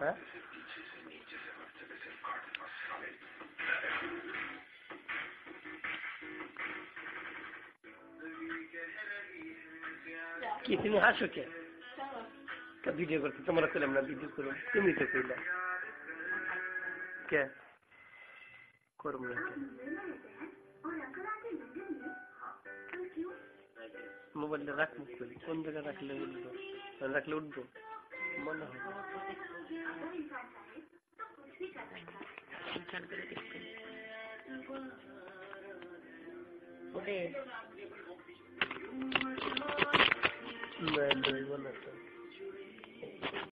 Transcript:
হ্যাঁ? কি, তুমি হাসো কে? ভিডিও করতে, তোমরা করলাম না ভিডিও করো তুমি তো কইলা কে? করব? মোবাইলটা রাখব কোন জায়গায় রাখলে উঠবো রাখলে উঠবো। মনে হয়। she can be distinct. Okay.